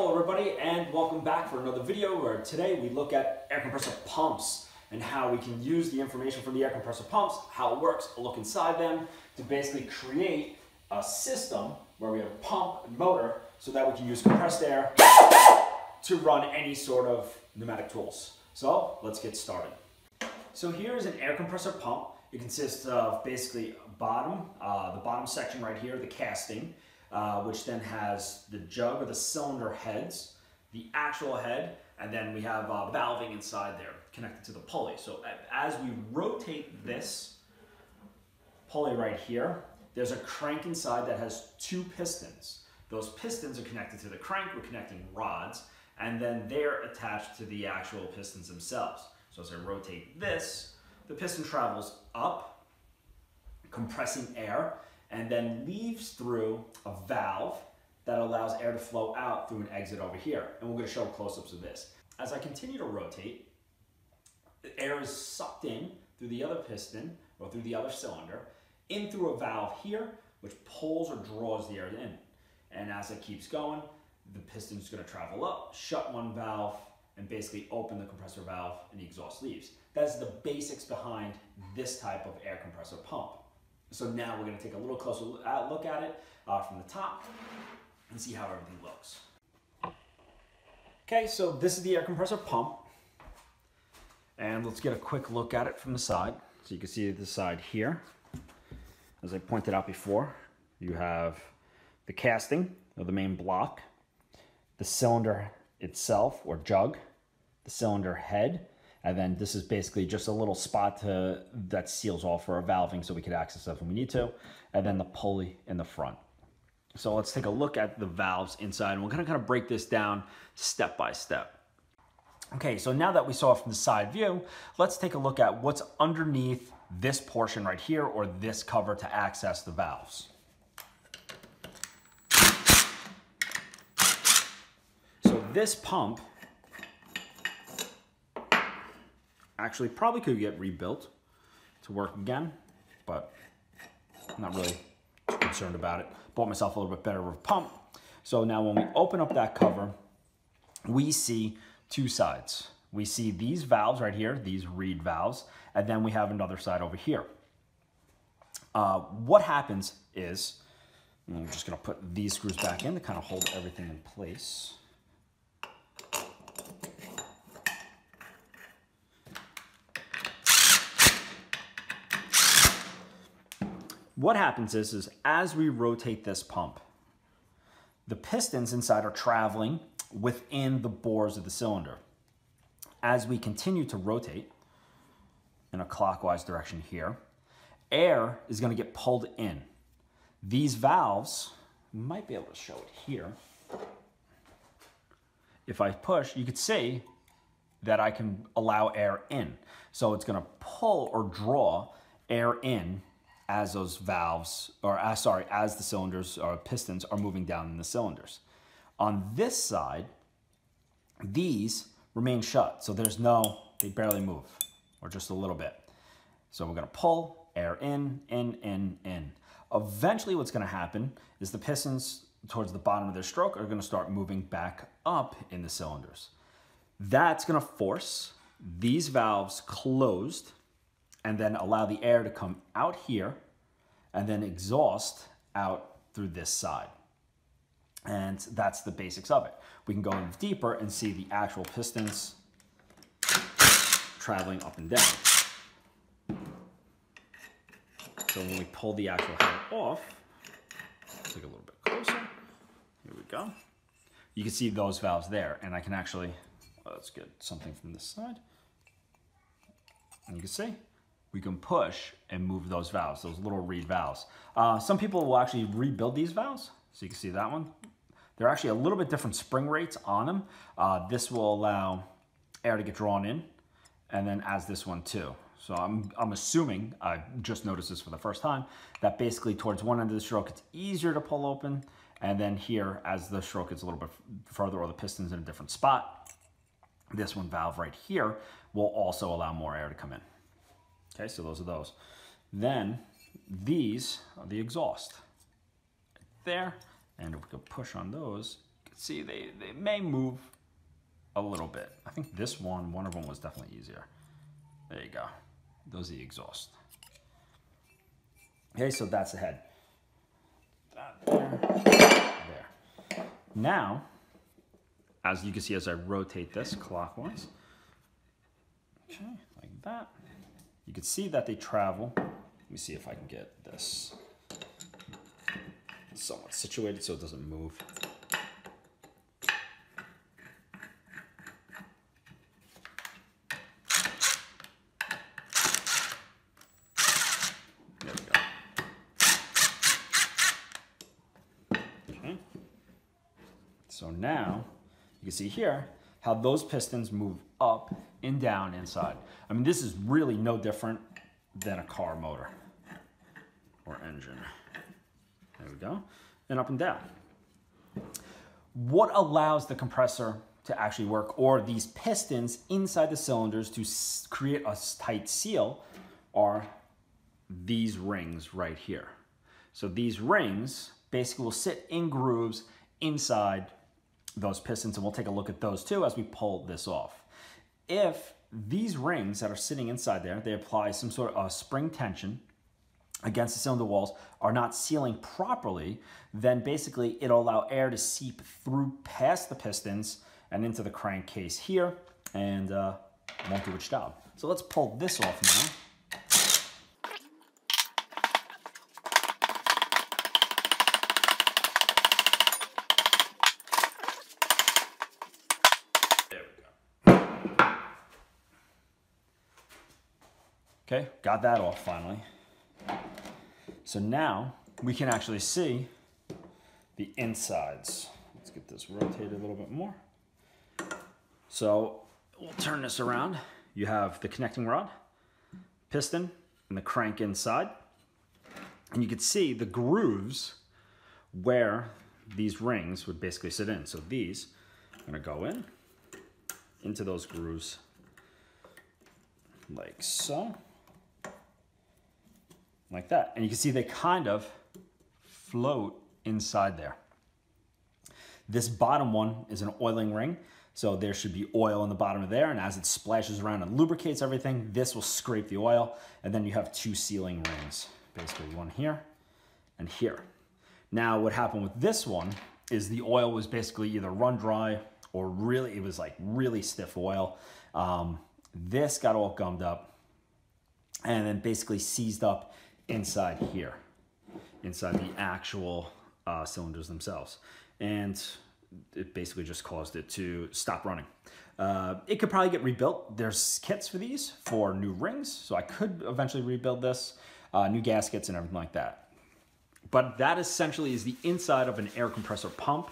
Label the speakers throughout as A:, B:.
A: Hello everybody and welcome back for another video where today we look at air compressor pumps and how we can use the information from the air compressor pumps, how it works, a look inside them to basically create a system where we have a pump and motor so that we can use compressed air to run any sort of pneumatic tools. So let's get started. So here is an air compressor pump. It consists of basically bottom, uh, the bottom section right here, the casting, uh, which then has the jug or the cylinder heads, the actual head, and then we have uh, valving inside there connected to the pulley. So as we rotate this pulley right here, there's a crank inside that has two pistons. Those pistons are connected to the crank, we're connecting rods, and then they're attached to the actual pistons themselves. So as I rotate this, the piston travels up, compressing air, and then leaves through a valve that allows air to flow out through an exit over here. And we're gonna show close-ups of this. As I continue to rotate, the air is sucked in through the other piston or through the other cylinder, in through a valve here, which pulls or draws the air in. And as it keeps going, the piston is gonna travel up, shut one valve, and basically open the compressor valve and the exhaust leaves. That's the basics behind this type of air compressor pump. So now we're gonna take a little closer look at it uh, from the top and see how everything looks. Okay, so this is the air compressor pump. And let's get a quick look at it from the side. So you can see the side here. As I pointed out before, you have the casting of the main block, the cylinder itself or jug, the cylinder head, and then this is basically just a little spot to, that seals off for our valving so we could access stuff when we need to. And then the pulley in the front. So let's take a look at the valves inside and we're gonna kind of break this down step by step. Okay, so now that we saw from the side view, let's take a look at what's underneath this portion right here or this cover to access the valves. So this pump actually probably could get rebuilt to work again, but I'm not really concerned about it. Bought myself a little bit better of a pump. So now when we open up that cover, we see two sides. We see these valves right here, these reed valves, and then we have another side over here. Uh, what happens is, I'm just gonna put these screws back in to kind of hold everything in place. What happens is, is as we rotate this pump, the pistons inside are traveling within the bores of the cylinder. As we continue to rotate in a clockwise direction here, air is going to get pulled in. These valves, might be able to show it here. If I push, you could see that I can allow air in. So it's going to pull or draw air in as those valves, or as, uh, sorry, as the cylinders or pistons are moving down in the cylinders. On this side, these remain shut, so there's no, they barely move, or just a little bit. So we're gonna pull air in, in, in, in. Eventually what's gonna happen is the pistons towards the bottom of their stroke are gonna start moving back up in the cylinders. That's gonna force these valves closed and then allow the air to come out here and then exhaust out through this side. And that's the basics of it. We can go in deeper and see the actual pistons traveling up and down. So when we pull the actual head off, take a little bit closer. Here we go. You can see those valves there, and I can actually, oh, let's get something from this side. And you can see we can push and move those valves, those little reed valves. Uh, some people will actually rebuild these valves. So you can see that one. They're actually a little bit different spring rates on them. Uh, this will allow air to get drawn in and then as this one too. So I'm, I'm assuming, I just noticed this for the first time, that basically towards one end of the stroke, it's easier to pull open. And then here, as the stroke gets a little bit further or the piston's in a different spot, this one valve right here will also allow more air to come in. Okay, so those are those. Then these are the exhaust. Right there, and if we could push on those, you can see they, they may move a little bit. I think this one, one of them was definitely easier. There you go. Those are the exhaust. Okay, so that's the head. There. there. Now, as you can see as I rotate this clockwise, okay, like that, you can see that they travel. Let me see if I can get this somewhat situated so it doesn't move. There we go. Okay. So now you can see here how those pistons move up and down inside. I mean, this is really no different than a car motor or engine. There we go. And up and down. What allows the compressor to actually work or these pistons inside the cylinders to create a tight seal are these rings right here. So these rings basically will sit in grooves inside those pistons and we'll take a look at those too as we pull this off. If these rings that are sitting inside there, they apply some sort of spring tension against the cylinder walls are not sealing properly, then basically it'll allow air to seep through past the pistons and into the crankcase here and uh, won't do its job. So let's pull this off now. Okay, got that off finally. So now we can actually see the insides. Let's get this rotated a little bit more. So we'll turn this around. You have the connecting rod, piston, and the crank inside. And you can see the grooves where these rings would basically sit in. So these are gonna go in into those grooves like so like that. And you can see they kind of float inside there. This bottom one is an oiling ring. So there should be oil in the bottom of there. And as it splashes around and lubricates everything, this will scrape the oil. And then you have two sealing rings, basically one here and here. Now what happened with this one is the oil was basically either run dry or really, it was like really stiff oil. Um, this got all gummed up and then basically seized up inside here, inside the actual uh, cylinders themselves. And it basically just caused it to stop running. Uh, it could probably get rebuilt. There's kits for these for new rings, so I could eventually rebuild this, uh, new gaskets and everything like that. But that essentially is the inside of an air compressor pump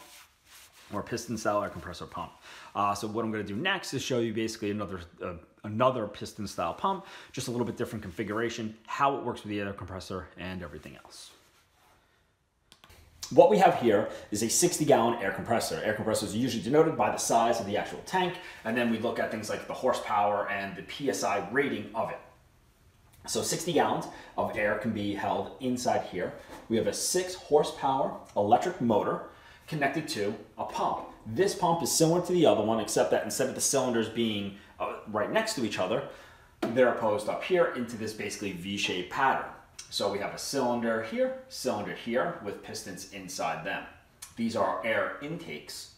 A: or piston style air compressor pump. Uh, so what I'm gonna do next is show you basically another, uh, another piston style pump, just a little bit different configuration, how it works with the air compressor and everything else. What we have here is a 60 gallon air compressor. Air compressors are usually denoted by the size of the actual tank, and then we look at things like the horsepower and the PSI rating of it. So 60 gallons of air can be held inside here. We have a six horsepower electric motor connected to a pump. This pump is similar to the other one, except that instead of the cylinders being Uh, right next to each other, they're opposed up here into this basically V-shaped pattern. So we have a cylinder here, cylinder here, with pistons inside them. These are air intakes.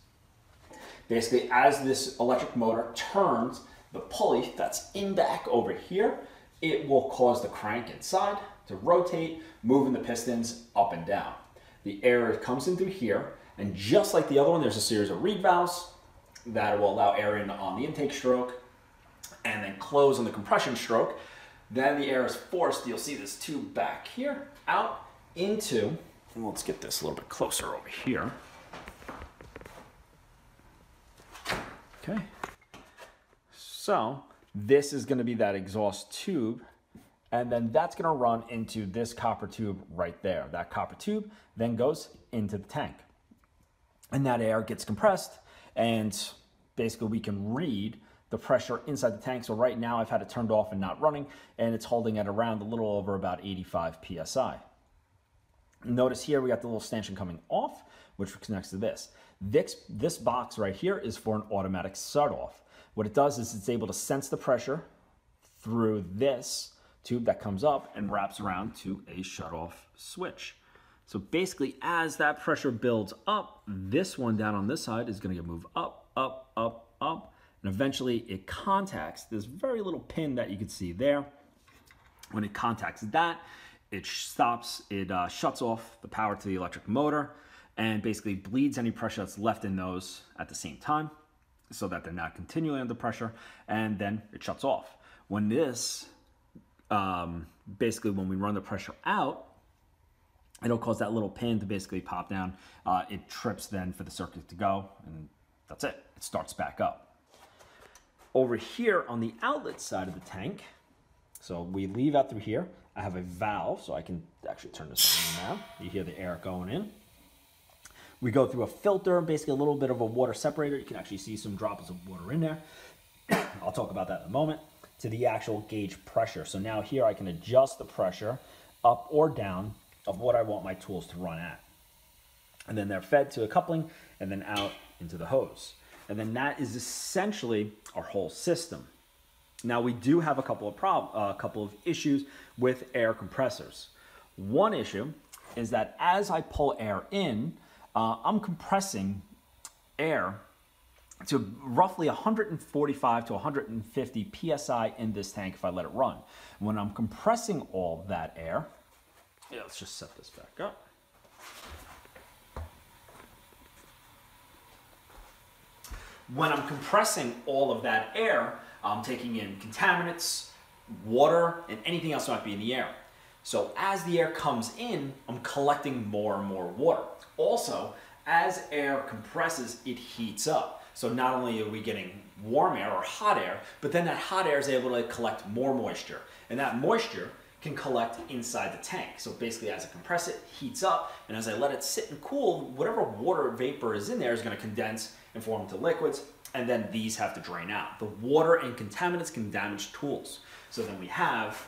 A: Basically, as this electric motor turns the pulley that's in back over here, it will cause the crank inside to rotate, moving the pistons up and down. The air comes in through here, and just like the other one, there's a series of reed valves that will allow air in on the intake stroke and then close on the compression stroke. Then the air is forced, you'll see this tube back here, out into, and let's get this a little bit closer over here. Okay. So this is gonna be that exhaust tube and then that's gonna run into this copper tube right there. That copper tube then goes into the tank and that air gets compressed and basically we can read the pressure inside the tank. So right now I've had it turned off and not running and it's holding at around a little over about 85 PSI. Notice here we got the little stanchion coming off, which connects to this. This, this box right here is for an automatic shut off. What it does is it's able to sense the pressure through this tube that comes up and wraps around to a shut off switch. So basically, as that pressure builds up, this one down on this side is gonna get move up, up, up, up, and eventually it contacts this very little pin that you can see there. When it contacts that, it stops, it uh, shuts off the power to the electric motor and basically bleeds any pressure that's left in those at the same time so that they're not continually under pressure and then it shuts off. When this, um, basically when we run the pressure out, it'll cause that little pin to basically pop down. Uh, it trips then for the circuit to go and that's it. It starts back up. Over here on the outlet side of the tank, so we leave out through here. I have a valve, so I can actually turn this on now. You hear the air going in. We go through a filter, basically a little bit of a water separator. You can actually see some droplets of water in there. I'll talk about that in a moment. To the actual gauge pressure. So now here I can adjust the pressure up or down of what I want my tools to run at. And then they're fed to a coupling and then out into the hose. And then that is essentially our whole system. Now we do have a couple of prob- uh, a couple of issues with air compressors. One issue is that as I pull air in, uh, I'm compressing air to roughly 145 to 150 psi in this tank if I let it run. When I'm compressing all that air, yeah, let's just set this back up. When I'm compressing all of that air, I'm taking in contaminants, water, and anything else that might be in the air. So as the air comes in, I'm collecting more and more water. Also, as air compresses, it heats up. So not only are we getting warm air or hot air, but then that hot air is able to collect more moisture. And that moisture can collect inside the tank. So basically as I compress it, heats up, and as I let it sit and cool, whatever water vapor is in there is gonna condense and form into liquids, and then these have to drain out. The water and contaminants can damage tools. So then we have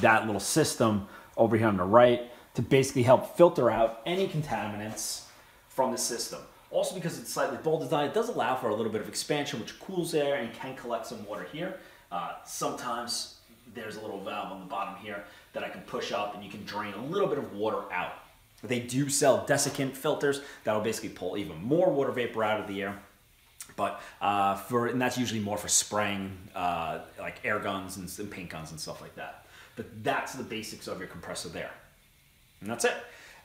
A: that little system over here on the right to basically help filter out any contaminants from the system. Also because it's slightly bold design, it does allow for a little bit of expansion which cools air and can collect some water here. Uh, sometimes there's a little valve on the bottom here that I can push up and you can drain a little bit of water out. They do sell desiccant filters that'll basically pull even more water vapor out of the air. But uh, for and that's usually more for spraying uh, like air guns and, and paint guns and stuff like that. But that's the basics of your compressor there. And that's it.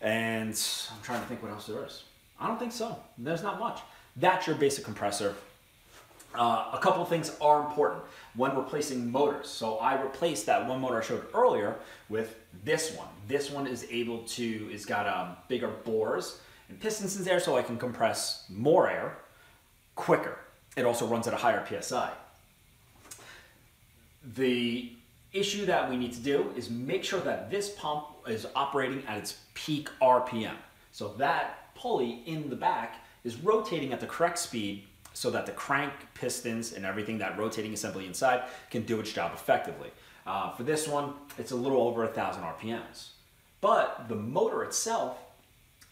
A: And I'm trying to think what else there is. I don't think so. There's not much. That's your basic compressor. Uh, a couple things are important when replacing motors. So I replaced that one motor I showed earlier with this one. This one is able to, it's got um, bigger bores and pistons in there so I can compress more air quicker. It also runs at a higher PSI. The issue that we need to do is make sure that this pump is operating at its peak RPM. So that pulley in the back is rotating at the correct speed so that the crank, pistons, and everything, that rotating assembly inside, can do its job effectively. Uh, for this one, it's a little over a 1,000 RPMs. But the motor itself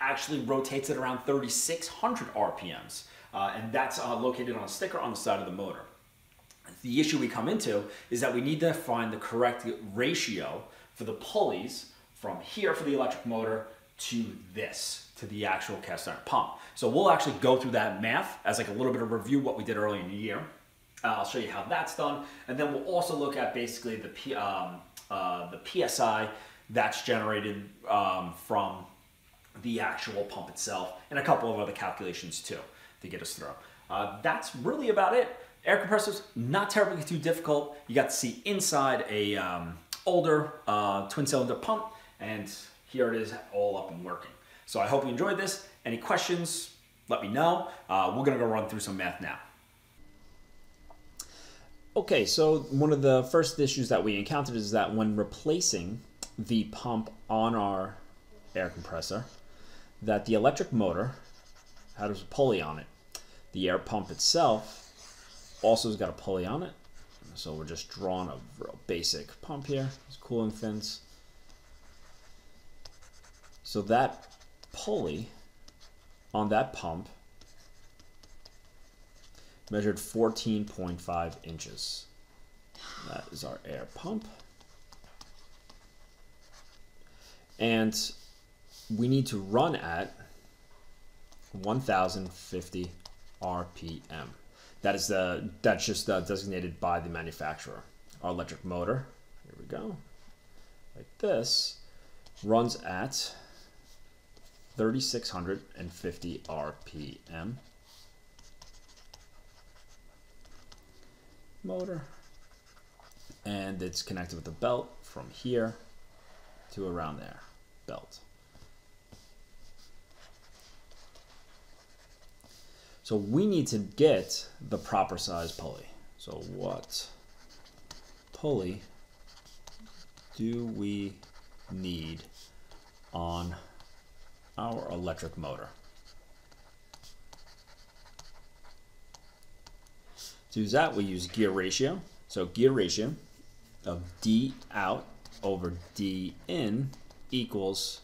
A: actually rotates at around 3,600 RPMs. Uh, and that's uh, located on a sticker on the side of the motor. The issue we come into is that we need to find the correct ratio for the pulleys from here for the electric motor to this, to the actual cast iron pump. So we'll actually go through that math as like a little bit of review what we did earlier in the year. Uh, I'll show you how that's done. And then we'll also look at basically the, P, um, uh, the PSI that's generated um, from the actual pump itself and a couple of other calculations too to get us through. Uh, that's really about it. Air compressors, not terribly too difficult. You got to see inside a um, older uh, twin cylinder pump and here it is all up and working. So I hope you enjoyed this. Any questions, let me know. Uh, we're gonna go run through some math now. Okay, so one of the first issues that we encountered is that when replacing the pump on our air compressor, that the electric motor had a pulley on it. The air pump itself also has got a pulley on it. So we're just drawing a real basic pump here. It's cooling fins. So that pulley on that pump measured 14.5 inches. That is our air pump. And we need to run at 1050 RPM. That is the that's just uh, designated by the manufacturer. Our electric motor, here we go, like this, runs at 3650 RPM. Motor, and it's connected with the belt from here to around there, belt. So we need to get the proper size pulley. So what pulley do we need on our electric motor? To use that, we use gear ratio. So gear ratio of D out over D in equals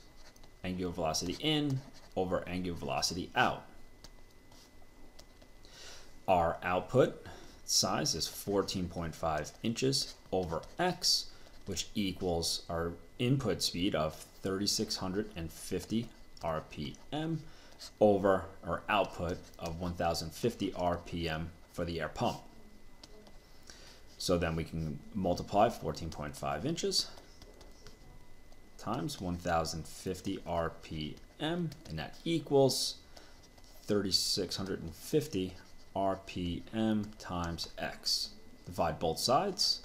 A: angular velocity in over angular velocity out. Our output size is 14.5 inches over x, which equals our input speed of 3650 RPM over our output of 1050 RPM for the air pump. So then we can multiply 14.5 inches times 1050 RPM, and that equals 3650 RPM times X. Divide both sides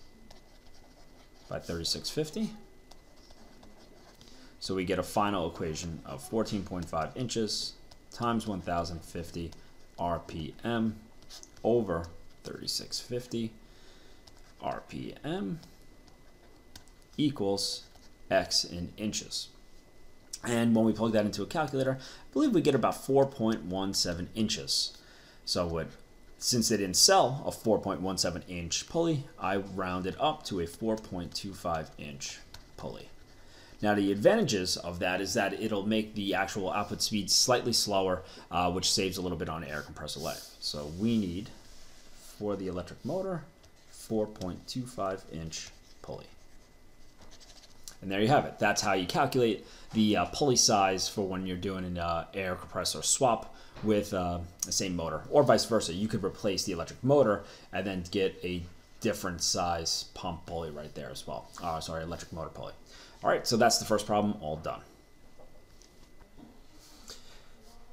A: by 3650. So we get a final equation of 14.5 inches times 1050 RPM over 3650 RPM equals X in inches. And when we plug that into a calculator, I believe we get about 4.17 inches. So what, since they didn't sell a 4.17 inch pulley, I rounded up to a 4.25 inch pulley. Now the advantages of that is that it'll make the actual output speed slightly slower, uh, which saves a little bit on air compressor life. So we need, for the electric motor, 4.25 inch pulley. And there you have it. That's how you calculate the uh, pulley size for when you're doing an uh, air compressor swap with uh, the same motor, or vice versa. You could replace the electric motor and then get a different size pump pulley right there as well. Uh, sorry, electric motor pulley. All right, so that's the first problem all done.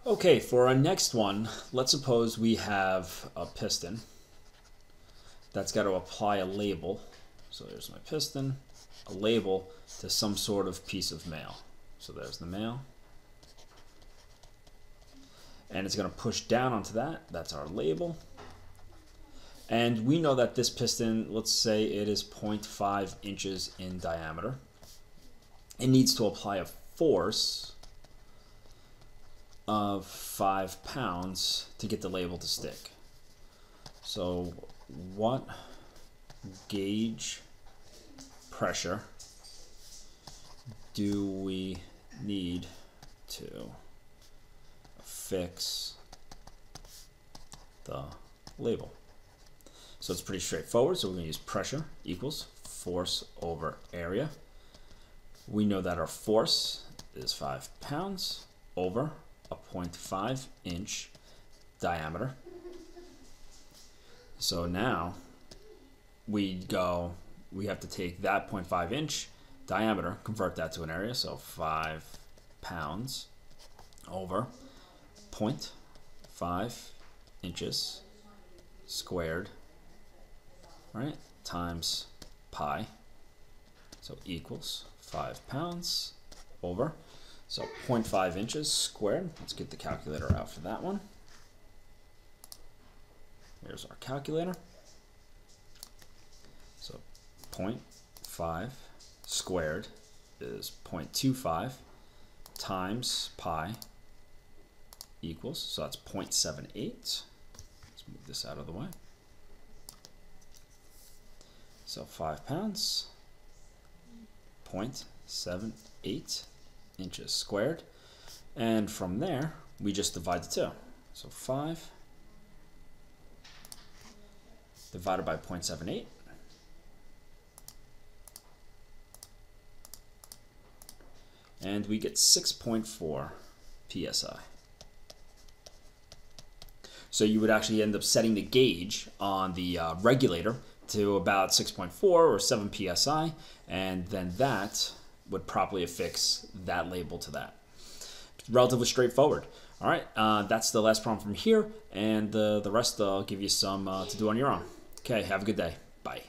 A: Okay, for our next one, let's suppose we have a piston that's got to apply a label. So there's my piston a label to some sort of piece of mail. So there's the mail. And it's going to push down onto that. That's our label. And we know that this piston, let's say it is 0.5 inches in diameter. It needs to apply a force of 5 pounds to get the label to stick. So what gauge pressure do we need to fix the label? So it's pretty straightforward. So we're going to use pressure equals force over area. We know that our force is 5 pounds over a 0.5 inch diameter. So now we go we have to take that 0.5 inch diameter, convert that to an area, so 5 pounds over 0.5 inches squared, right, times pi, so equals 5 pounds over, so 0.5 inches squared, let's get the calculator out for that one. Here's our calculator. So 0.5 squared is 0.25 times pi equals, so that's 0.78. Let's move this out of the way. So 5 pounds, 0.78 inches squared. And from there, we just divide the two. So 5 divided by 0.78. And we get 6.4 psi. So you would actually end up setting the gauge on the uh, regulator to about 6.4 or 7 psi, and then that would properly affix that label to that. Relatively straightforward. All right, uh, that's the last problem from here, and uh, the rest I'll give you some uh, to do on your own. Okay, have a good day. Bye.